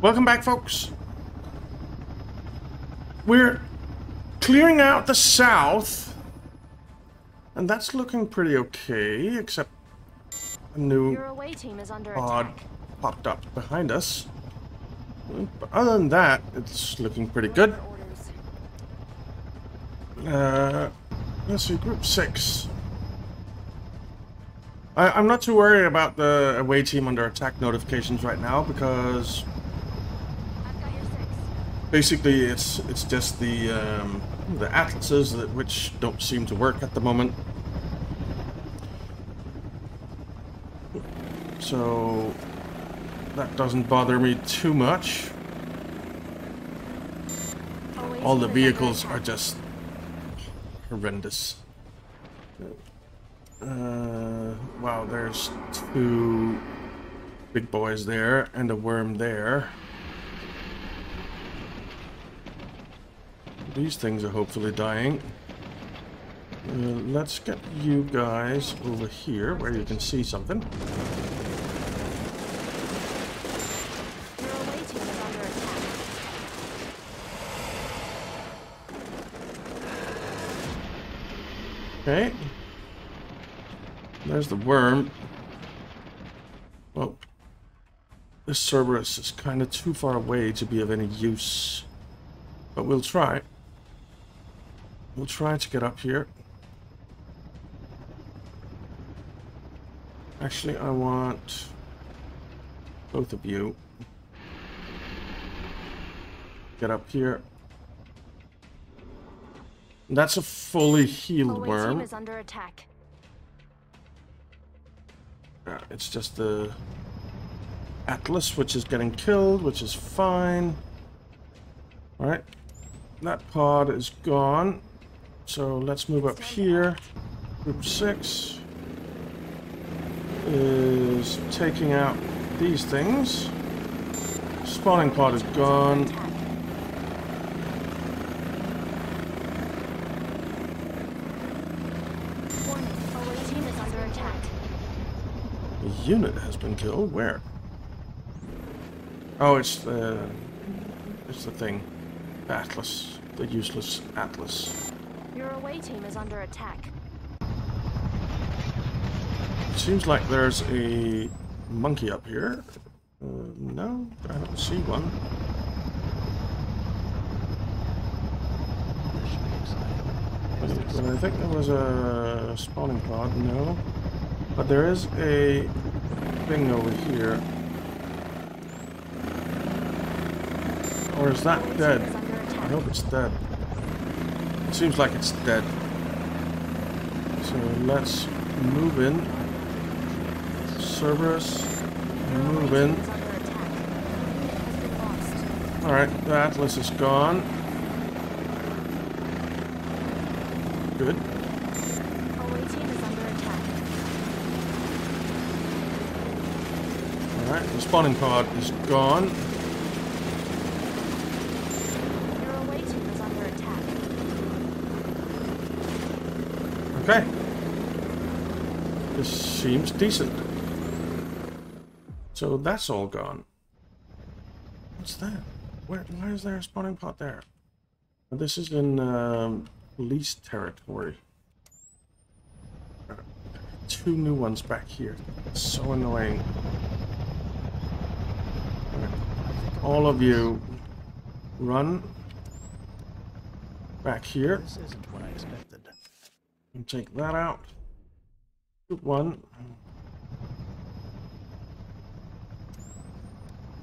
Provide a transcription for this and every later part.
Welcome back, folks. We're clearing out the south. And that's looking pretty okay, except a new Your away team is under pod popped up behind us. But other than that, it's looking pretty good. Uh, let's see, group six. I, I'm not too worried about the away team under attack notifications right now because I've got your six. Basically it's it's just the um, the atlases that which don't seem to work at the moment. So that doesn't bother me too much. Away All the vehicles are just horrendous. Uh, wow, there's two big boys there and a worm there. These things are hopefully dying. Uh, let's get you guys over here where you can see something. Your away team is under attack. Okay. There's the worm. Well, this Cerberus is kind of too far away to be of any use. But we'll try. We'll try to get up here. Actually, I want both of you. Get up here. That's a fully healed Away worm. team is under attack. Yeah, it's just the Atlas, which is getting killed, which is fine. Alright. That pod is gone. So let's move up here. Group 6 is taking out these things. Spawning pod is gone. A unit has been killed. Where? Oh, it's the it's the thing. Atlas, the useless Atlas. Your away team is under attack. Seems like there's a monkey up here. Uh, no, I don't see one. But I think there was a spawning pod. No, but there is a thing over here. Or is that dead? team I hope it's dead. It seems like it's dead. So let's move in. Cerberus, move in. Alright, the Atlas is gone. Good. Alright, the spawning pod is gone. Your away team is under attack. Okay. This seems decent. So that's all gone. What's that? Where? Why is there a spawning pot there? This is in um, police territory. Two new ones back here. So annoying. All of you, run back here. This isn't what I expected. And take that out. Good one.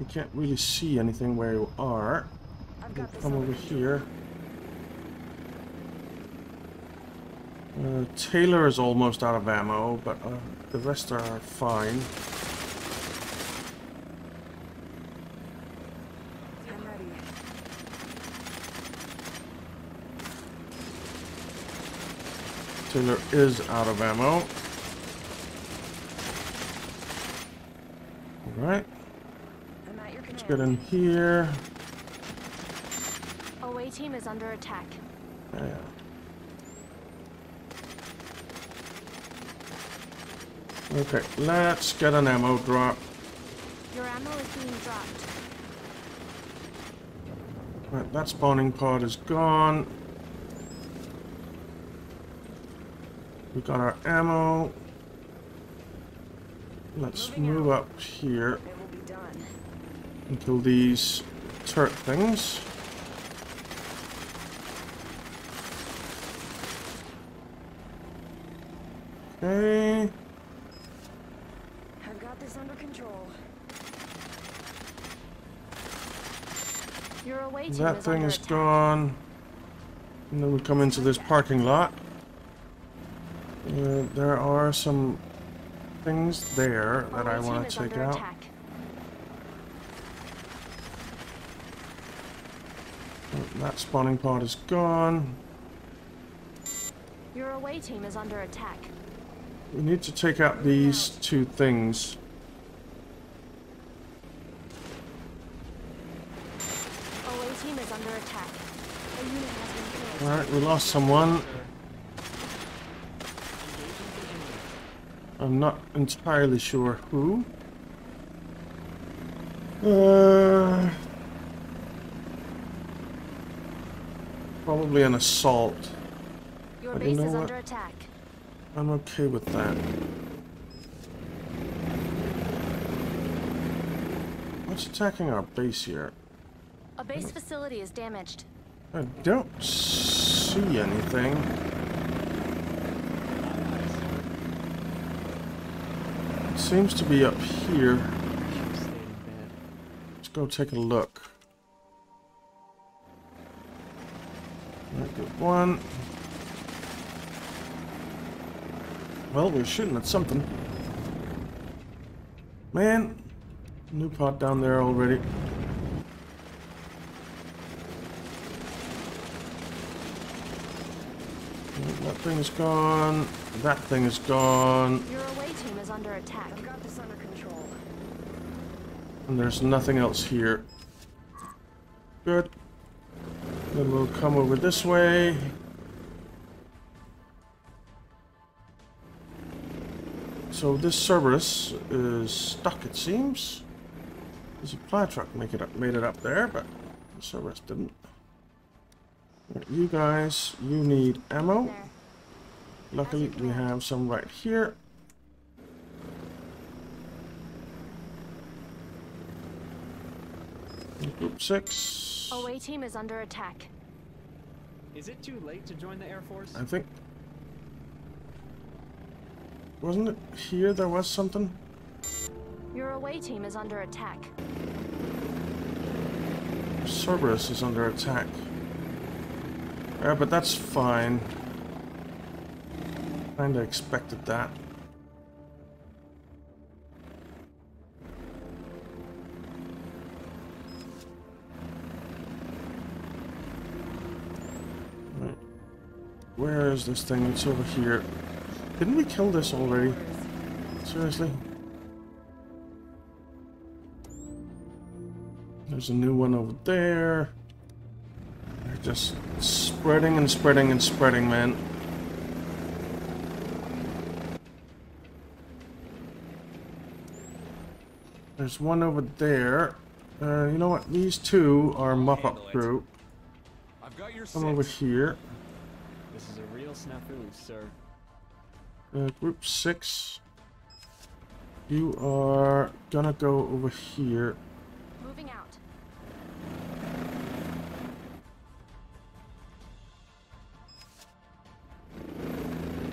You can't really see anything where you are. Come over here. Uh, Taylor is almost out of ammo, but uh, the rest are fine. Taylor is out of ammo. Alright, I'm at your let's get in here. Away team is under attack. Yeah. Okay, let's get an ammo drop. Your ammo is being dropped. Right, that spawning pod is gone. We got our ammo. Let's move up here It will be done. and kill these turret things. Okay. I've got this under control. Your away That thing is attack. gone. And then we come into this parking lot. Uh, there are some things there that I want to take out. attack. Oh, that spawning pod is gone. Your away team is under attack. We need to take out these two things. Away team is under attack. A unit has been killed. Alright, we lost someone. I'm not entirely sure who. Uh, probably an assault. Your But you base know is what? under attack. I'm okay with that. What's attacking our base here? A base facility is damaged. I don't see anything. It seems to be up here. Let's go take a look. Right, good one. Well, we're shooting at something. Man, new pot down there already. That thing is gone. That thing is gone. Your away team is under attack. I've got this under control. And there's nothing else here. Good. Then we'll come over this way. So this Cerberus is stuck, it seems. There's a plow truck make it up, made it up there, but the Cerberus didn't. You guys, you need ammo. There. Luckily, we have some right here. Group six. Away team is under attack. Is it too late to join the Air Force? I think. Wasn't it here there was something? Your away team is under attack. Cerberus is under attack. Yeah, but that's fine. Kinda expected that. Where is this thing? It's over here. Didn't we kill this already? Seriously? There's a new one over there. They're just spreading and spreading and spreading, man. There's one over there. Uh, you know what? These two are mop-up crew. I've got your Come over here. This is a real snafu, sir. Uh, group six. You are gonna go over here. Moving out.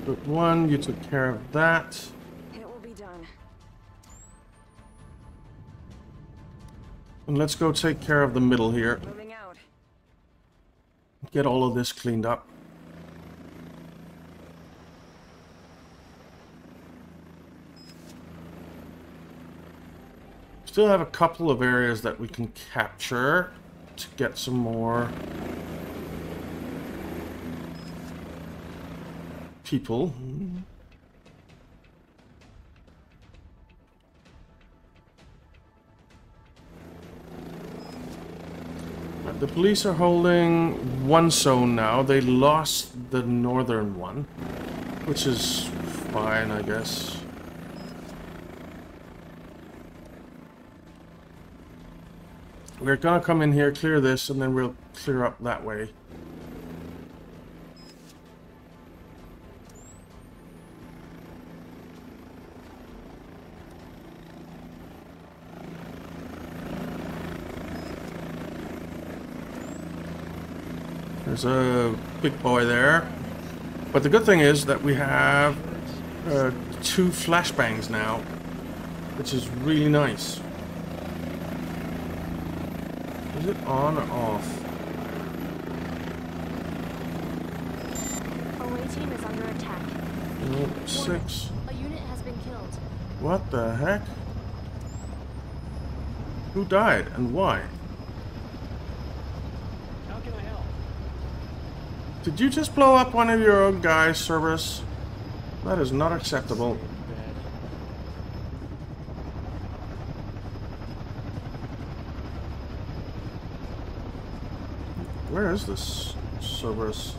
Group one, you took care of that. And let's go take care of the middle here. Get all of this cleaned up. Still have a couple of areas that we can capture to get some more people. The police are holding one zone now. They lost the northern one, which is fine, I guess. We're gonna come in here, clear this, and then we'll clear up that way. There's a big boy there. But the good thing is that we have uh, two flashbangs now, which is really nice. Is it on or off? Away team is under attack. Six. A unit has been killed. What the heck? Who died and why? How can I help? Did you just blow up one of your own guys, Cerberus? That is not acceptable. Where is this Cerberus?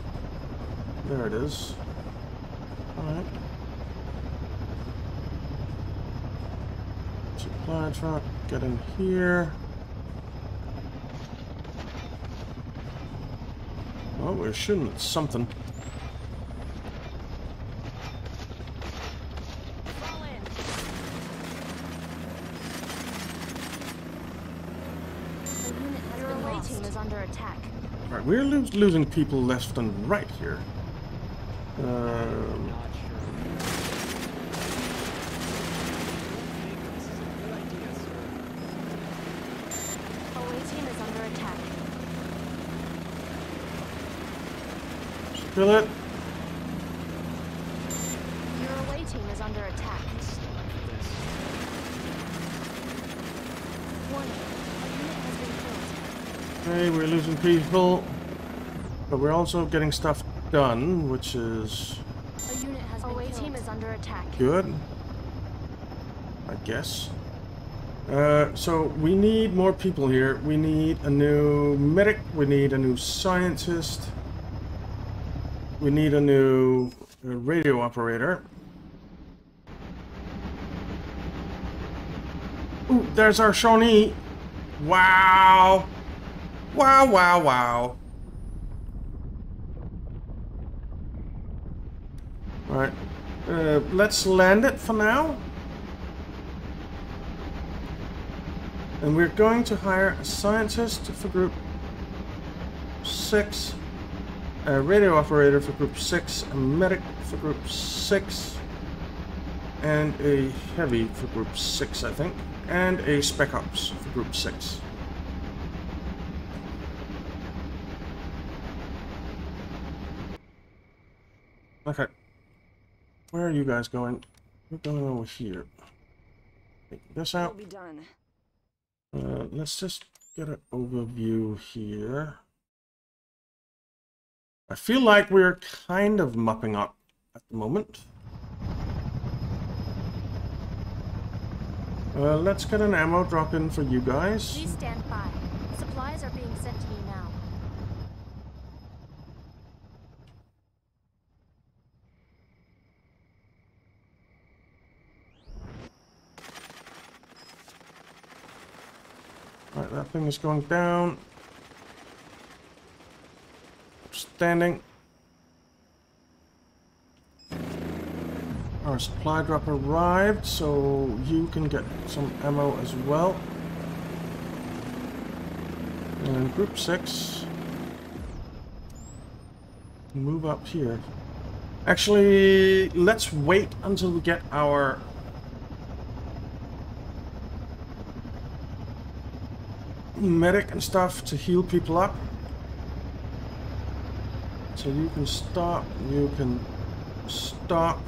There it is. Alright. Supply truck, get in here. Oh, we're shooting at something. Fall in. A unit has Your away team is under attack. Alright, we're lo losing people left and right here. Um, Not sure. I think this is a good idea, sir. Away team is under attack. kill it. Your away team is under attack. This. Warning. A unit has been killed. Okay, we're losing people. But we're also getting stuff done, which is A unit has been Away team is under attack. good. I guess. Uh, so we need more people here. We need a new medic. We need a new scientist. We need a new uh, radio operator. Ooh, there's our Shawnee. Wow. Wow, wow, wow. Alright. Uh, let's land it for now. And we're going to hire a scientist for group 6, a radio operator for group 6, a medic for group 6, and a heavy for group 6, I think, and a spec ops for group 6. Okay. Where are you guys going? We're going over here. Take this out. be done. Uh, let's just get an overview here. I feel like we're kind of mopping up at the moment. Uh, let's get an ammo drop in for you guys. Please stand by. Supplies are being sent to you now. Right, that thing is going down. Standing. Our supply drop arrived, so you can get some ammo as well. And group six. Move up here. Actually, let's wait until we get our medic and stuff to heal people up. So you can stop, you can stop.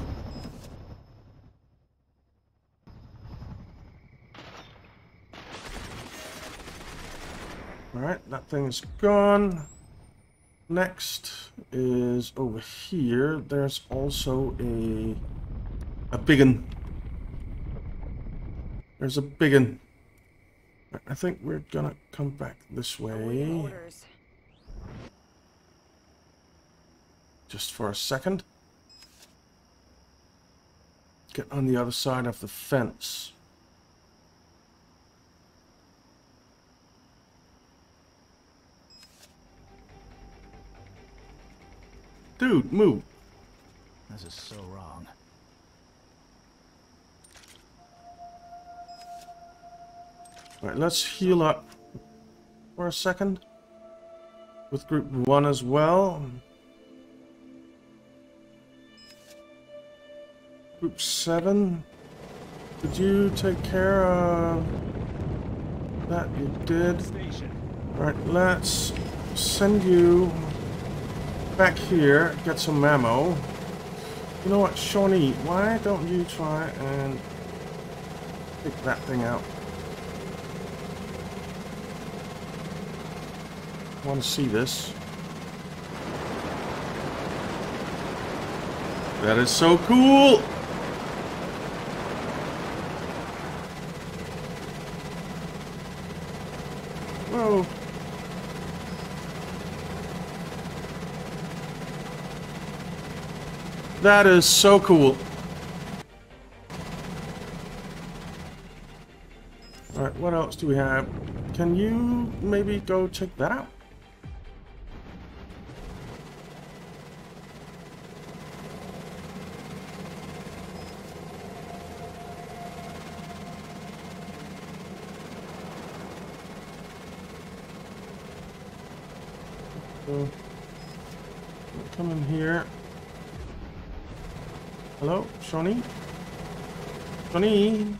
Alright, that thing is gone. Next is over here. There's also a a biggin. There's a biggin. I think we're gonna come back this way. Just for a second. Get on the other side of the fence. Dude, move. This is so wrong. Alright, let's heal up for a second. With group one as well. Group seven. Did you take care of that? You did. Alright, let's send you back here, get some ammo. You know what, Shawnee, why don't you try and pick that thing out? Want to see this. That is so cool! Whoa. That is so cool. Alright, what else do we have? Can you maybe go check that out? So, come in here. Hello, Shawnee? Shawnee?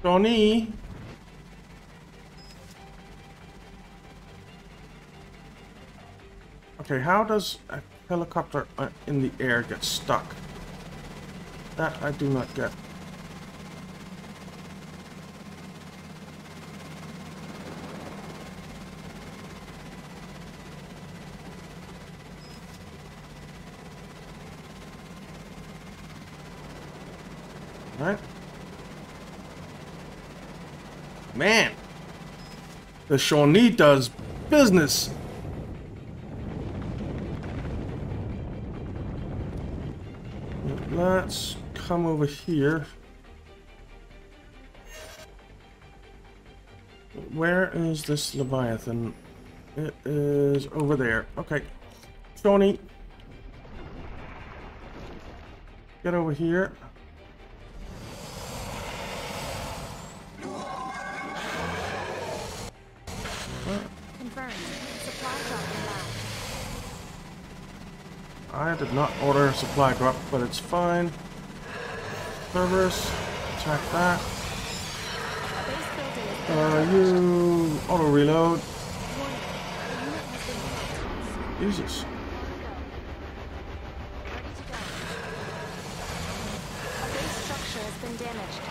Shawnee? Okay, how does a helicopter uh, in the air get stuck? That I do not get. The Shawnee does business! Let's come over here. Where is this Leviathan? It is over there. Okay. Shawnee. Get over here. Confirmed. Supply drop. I did not order supply drop, but it's fine. Cerberus, attack that. A base building is Uh, you auto reload. Warning. The unit has been hit. Jesus. Ready to go. A base structure has been damaged.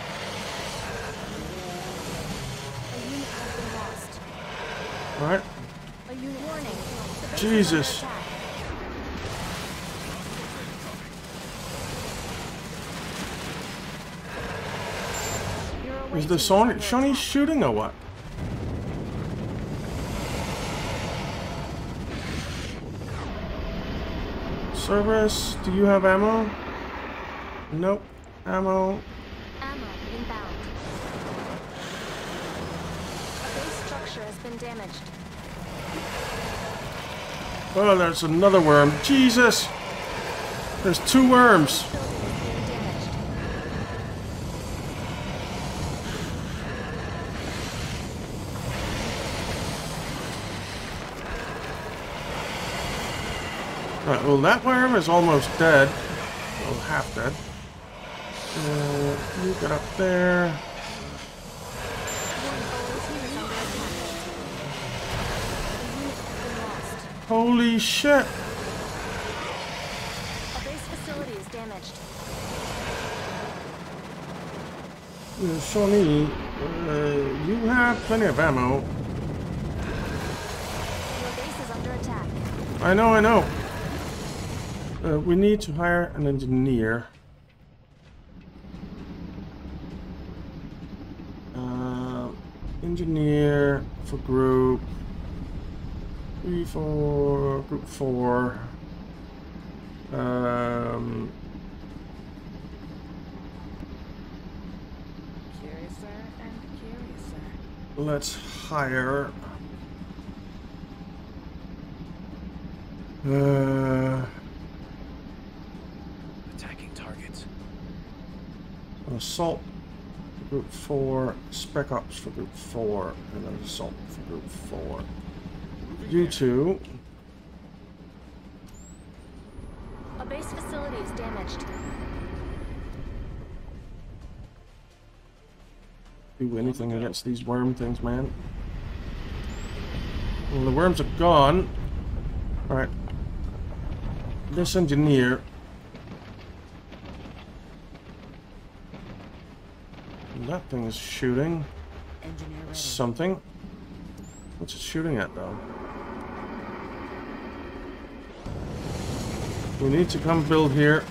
A unit has been lost. Alright. A unit warning. The base Jesus. Is the further shooting or what? Cerberus, do you have ammo? Nope. Ammo. Ammo inbound. Base structure has been damaged. Oh, there's another worm. Jesus! There's two worms. Right, well, that worm is almost dead. Well, half dead. Uh, you get up there. Warning, OAT is under attack. A unit has been lost. Holy shit! A base facility is damaged. Uh, Shawnee, uh, you have plenty of ammo. Your base is under attack. I know, I know. Uh, we need to hire an engineer. Uh, engineer for group E for group 4. Um, curiouser and curiouser. Let's hire. Uh, Attacking targets. assault group 4, spec ops for group 4, and an assault for group 4. You two, A base facility is damaged. do anything against these worm things, man. Well, the worms are gone. Alright. This engineer. That thing is shooting something. What's it shooting at, though? We need to come build here.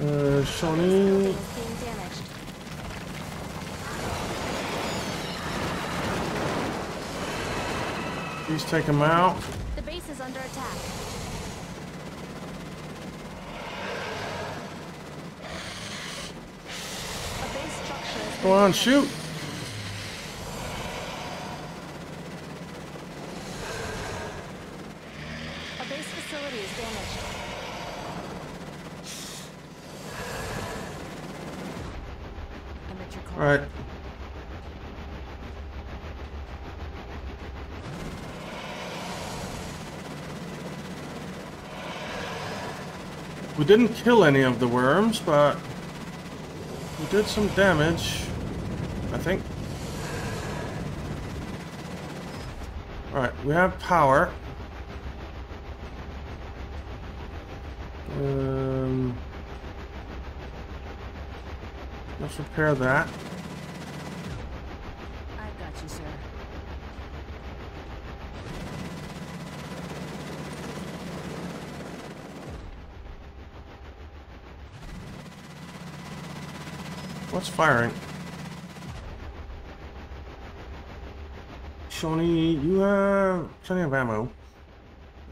Uh, Shawnee. Facility is being. Please take him out. The base is under attack. A base structure is Go on, shoot. A base facility is damaged. I'm at your call. Alright. We didn't kill any of the worms, but we did some damage, I think. Alright, we have power. Um, let's repair that. I've got you, sir. What's firing? Shawnee, you have plenty of ammo.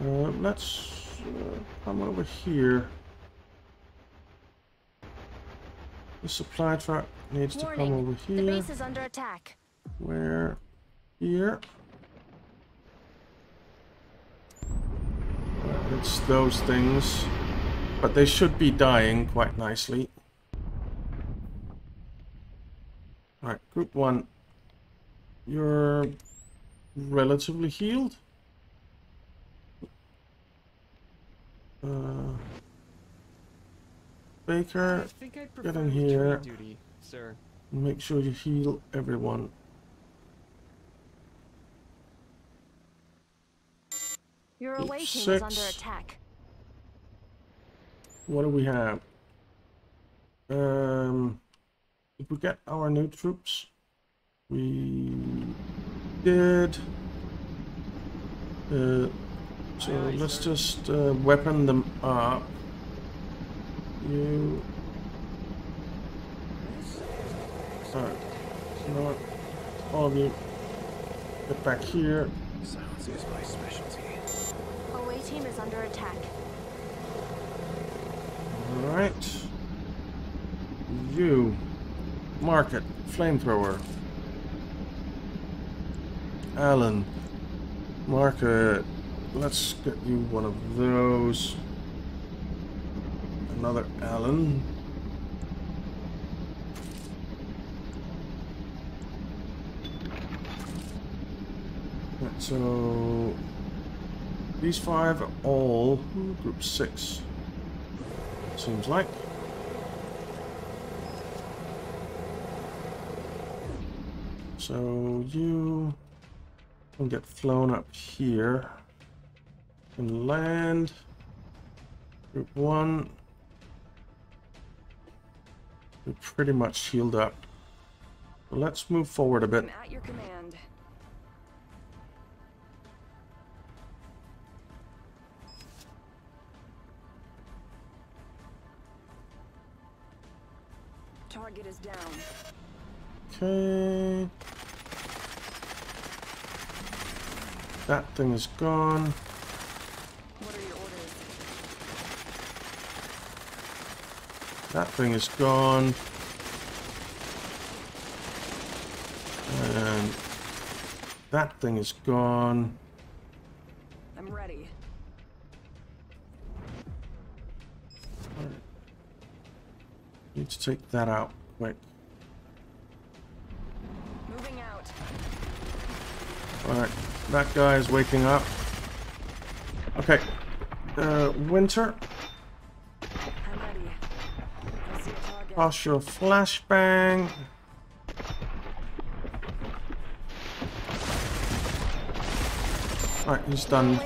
Uh, let's uh, come over here. The supply truck needs to come over Warning. The here. base is under attack. Where? Here. It's those things. But they should be dying quite nicely. Alright, group one. You're relatively healed. Uh, Baker, I think I'd get in here. duty, sir. make sure you heal everyone. Your Group away is under attack. What do we have? Um, did we get our new troops? We did. Uh, so Aye, aye, let's sir. just uh, weapon them up. You. Alright. You know what? All of you. Get back here. Silence is my specialty. Away team is under attack. Alright. You. Market. Flamethrower. Alan. Market. Let's get you one of those. Another Alan. So these five are all hmm, group six. Seems like. So you can get flown up here and land. Group one. We're pretty much healed up. Let's move forward a bit. At your command. Target is down. Okay. That thing is gone. What are your orders? That thing is gone. And that thing is gone. I'm ready. Need to take that out quick. Moving out. Alright, that guy is waking up. Okay. Uh, Winter, toss your flashbang. Alright, he's done.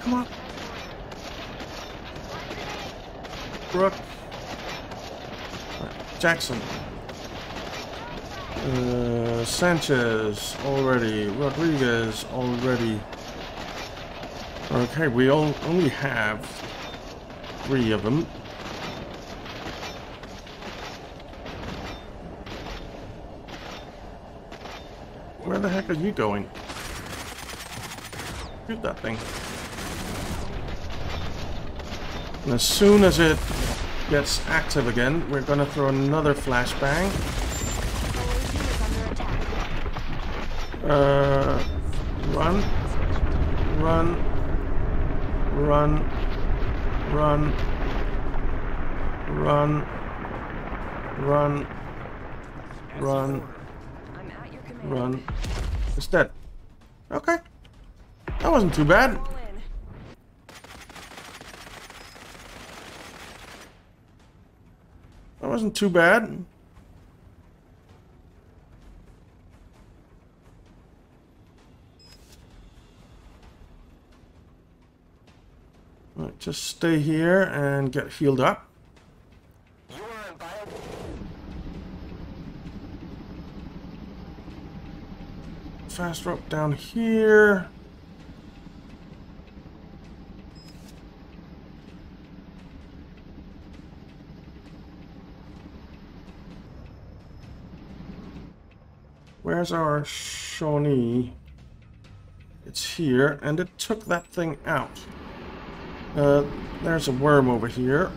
Come on. Brooke. Alright, Jackson. Sanchez already. Rodriguez already. Okay, we all only have three of them. Where the heck are you going? Shoot that thing. And as soon as it gets active again, we're gonna throw another flashbang. Away team is under attack. Uh, run, run, run, run, run, run, run, run. It's dead. Okay. That wasn't too bad. That wasn't too bad. Just stay here and get healed up. Fast rope down here. Where's our Shawnee? It's here, and it took that thing out. Uh, there's a worm over here.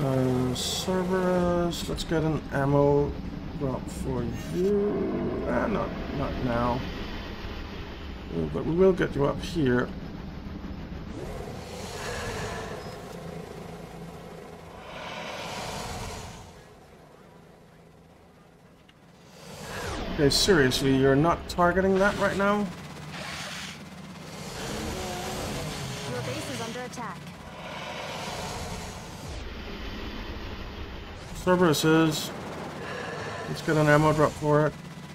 Uh, Cerberus, let's get an ammo drop for you. Ah, not, not now. But we will get you up here. Okay, seriously, you're not targeting that right now? Your base is under attack. Cerberus is. Let's get an ammo drop for it.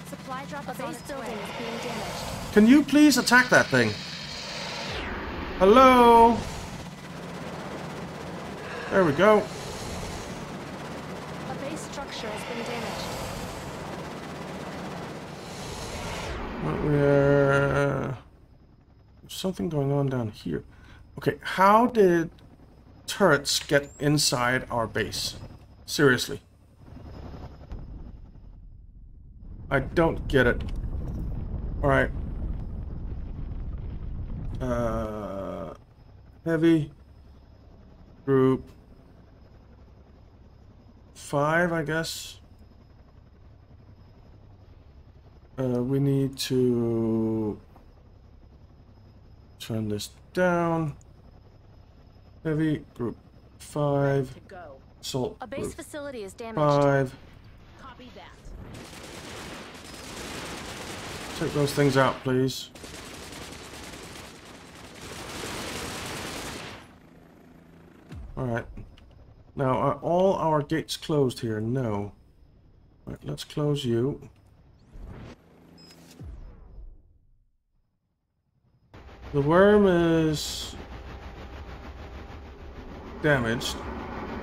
Supply drop is on its building is being damaged. Can you please attack that thing? Hello? There we go. A base structure has been damaged. We're... There's something going on down here. Okay, how did turrets get inside our base? Seriously. I don't get it. Alright. Uh, heavy. Group. Five, I guess. Uh, we need to turn this down. Heavy group five. Salt A base facility is damaged. five. Copy that. Take those things out, please. All right. Now, are all our gates closed here? No. Right, let's close you. The worm is damaged.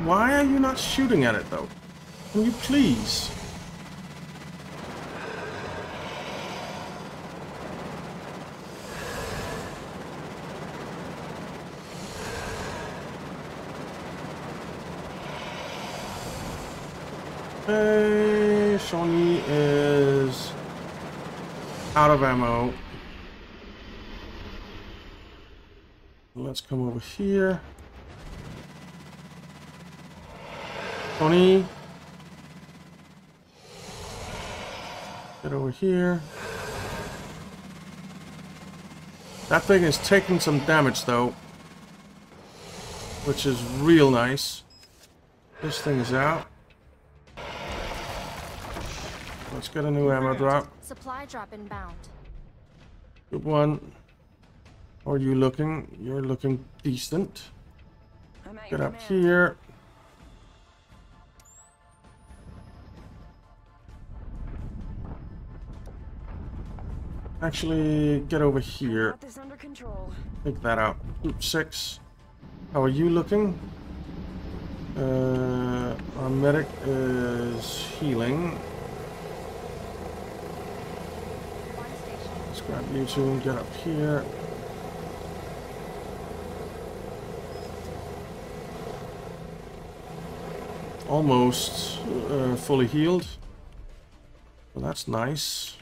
Why are you not shooting at it, though? Can you please? Okay, Shawnee is out of ammo. Let's come over here. Shawnee. Get over here. That thing is taking some damage though. Which is real nice. This thing is out. Let's get a new ammo drop. Supply drop inbound. Good one. How are you looking? You're looking decent. Get up here. Actually, get over here. Got this under control. Take that out. Group six. How are you looking? Uh, our medic is healing. Let's grab you two and get up here. Almost uh, fully healed. Well, that's nice.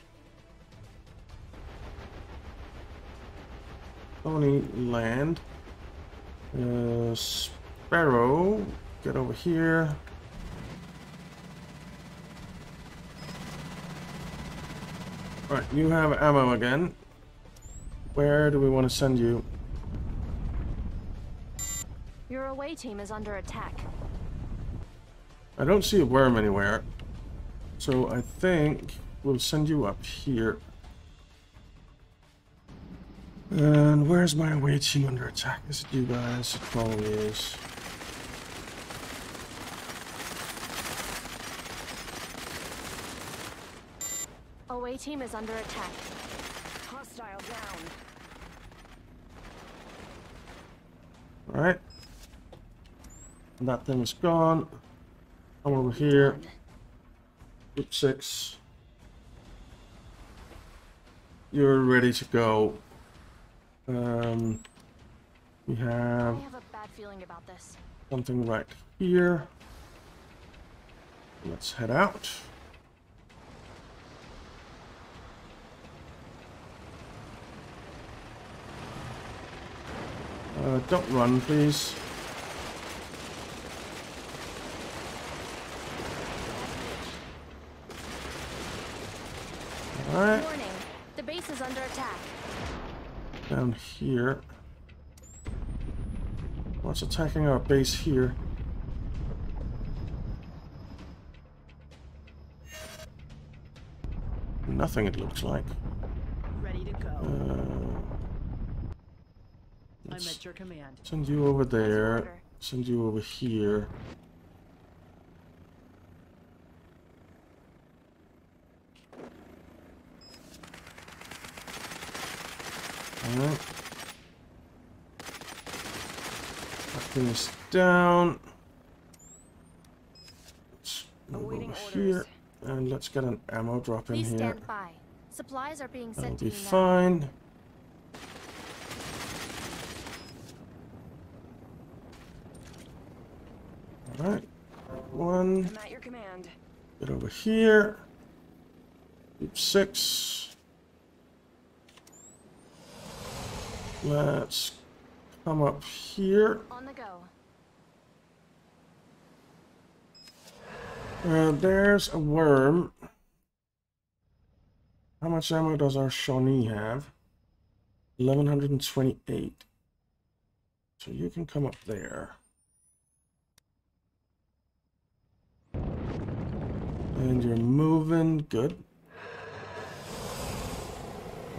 Tony land. Uh, Sparrow, get over here. Right, you have ammo again. Where do we want to send you? Your away team is under attack. I don't see a worm anywhere. So I think we'll send you up here. And where's my away team under attack? Is it you guys? It probably is. Away team is under attack. Hostile down. Alright. That thing is gone. Come over here. Group six. You're ready to go. Um, we have have a bad feeling about this. something right here. Let's head out. Uh, don't run, please. Alright, Warning. The base is under attack. Down here. What's attacking our base here? Nothing, it looks like. Ready to go. Uh, I'm at your command. send you over there. Send you over here. Alright. That thing is down. Let's move over here. And let's get an ammo drop in Please here. stand by. Supplies are being That'll sent to be you now. fine. Alright. One. I'm at your command. Get over here. Group six. Let's come up here. On the go. Uh, there's a worm. How much ammo does our Shawnee have? 1128. So you can come up there. And you're moving. Good.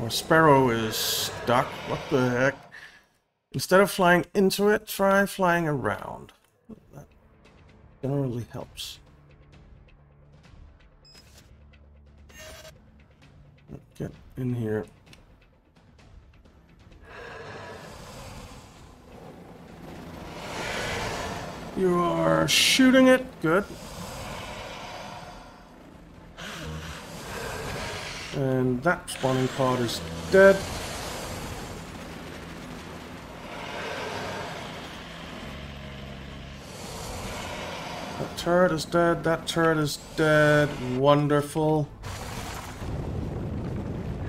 Our Sparrow is stuck. What the heck? Instead of flying into it, try flying around. That generally helps. In here. You are shooting it. Good. And that spawning pod is dead. That turret is dead. That turret is dead. Wonderful.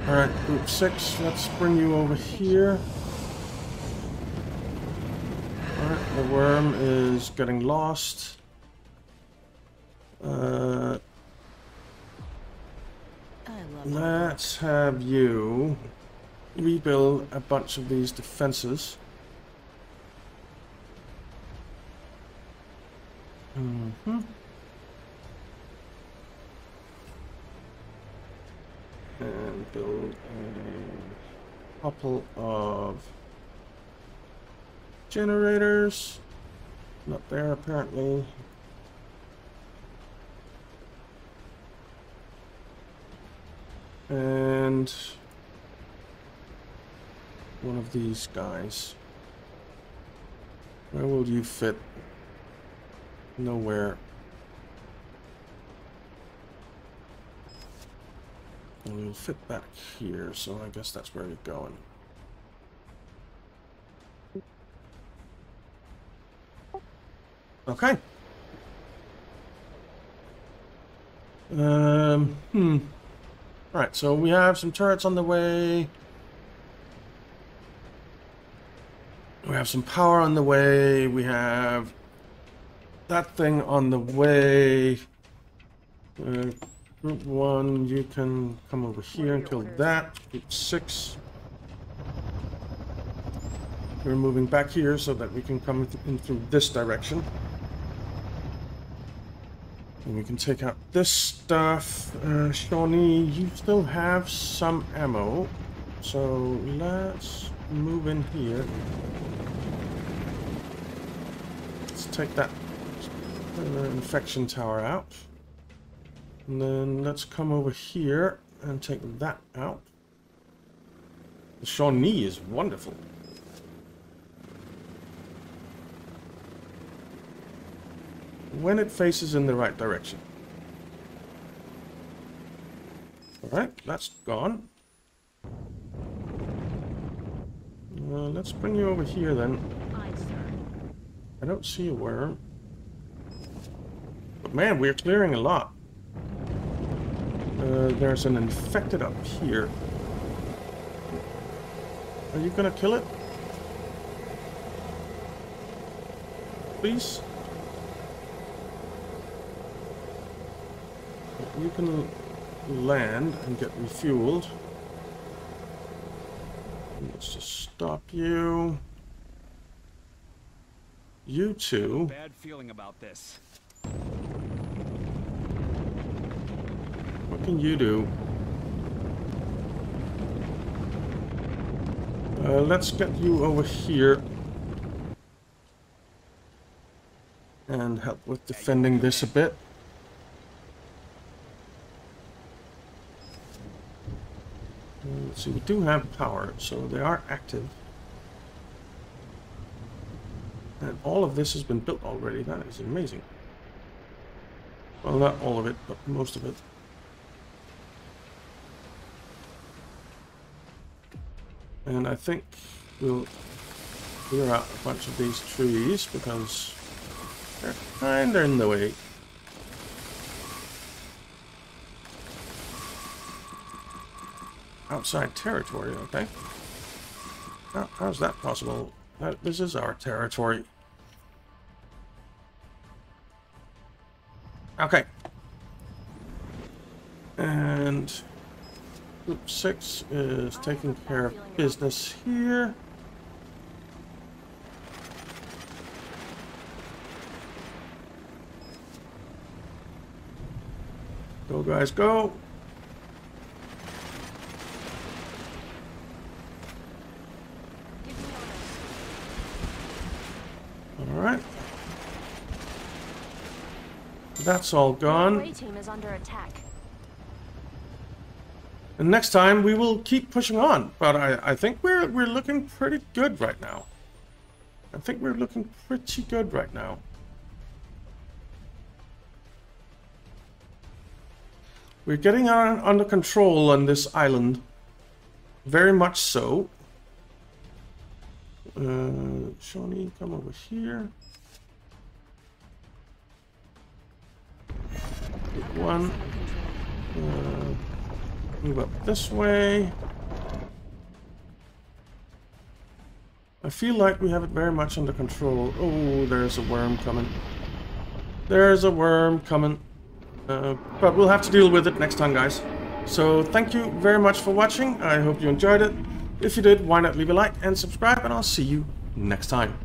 Alright, group six, let's bring you over here. Alright, the worm is getting lost. Uh, let's have you rebuild a bunch of these defenses. Mm-hmm. And build a couple of generators. Not there apparently. And one of these guys. Where will you fit? Nowhere. You'll fit back here, so I guess that's where you're going. Okay. Um, hmm. Alright, so we have some turrets on the way. We have some power on the way. We have that thing on the way. Uh, group 1, you can come over here and kill that. Group 6. We're moving back here so that we can come in through this direction. And we can take out this stuff. Uh, Shawnee, you still have some ammo. So let's move in here. Let's take that uh, infection tower out. And then let's come over here and take that out. The Shawnee is wonderful. when it faces in the right direction. Alright, that's gone. Uh, let's bring you over here then. I don't see a worm. But man, we're clearing a lot. Uh, there's an infected up here. Are you gonna kill it? Please? you can land and get refueled. Let's just stop you. You two. Bad feeling about this. Can you do? Uh, let's get you over here. And help with defending this a bit. Let's see, we do have power, so they are active. And all of this has been built already. That is amazing. Well, not all of it, but most of it. And I think we'll clear out a bunch of these trees because they're kind of in the way. outside territory, okay? How, how's that possible? That, this is our territory. Okay. And Group 6 is taking care of business here. Go guys, go! Alright. That's all gone. team is under attack. And next time we will keep pushing on. But I, I think we're we're looking pretty good right now. I think we're looking pretty good right now. We're getting on, under control on this island. Very much so. Uh, Shawnee, come over here. one. Uh, move up this way. I feel like we have it very much under control. Oh, there's a worm coming. There's a worm coming. Uh, but we'll have to deal with it next time, guys. So thank you very much for watching. I hope you enjoyed it. If you did, why not leave a like and subscribe, and I'll see you next time.